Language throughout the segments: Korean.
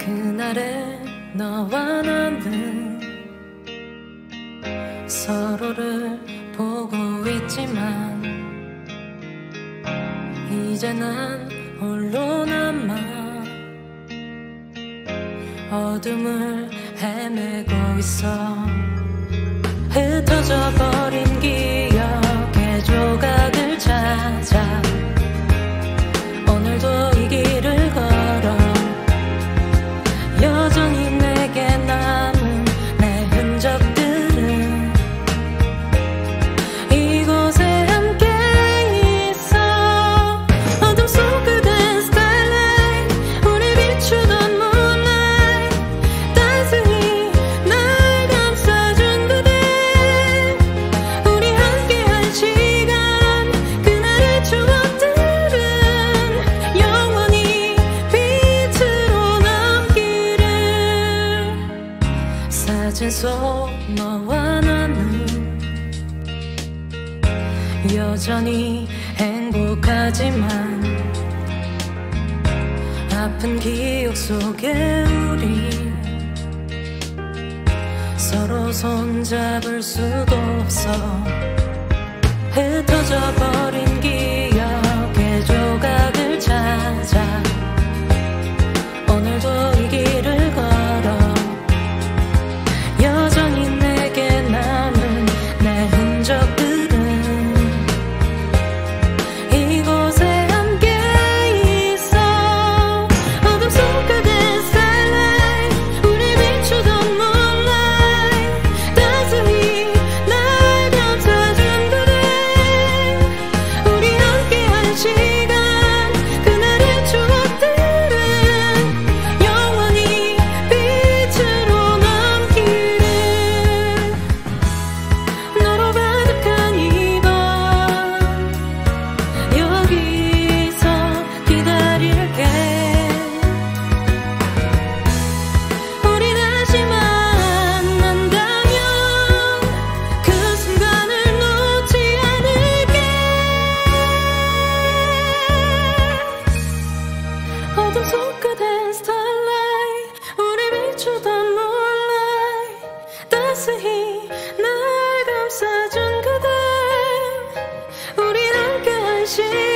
그날의 너와 나는 서로를 보고 있지만 이제 난 홀로 남아 어둠을 헤매고 있어 흩어져 버 계속 너와 나는 여전히 행복하지만 아픈 기억 속에 우리 서로 손잡을 수도 없어 흩어져 버린 길 情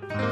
Bye.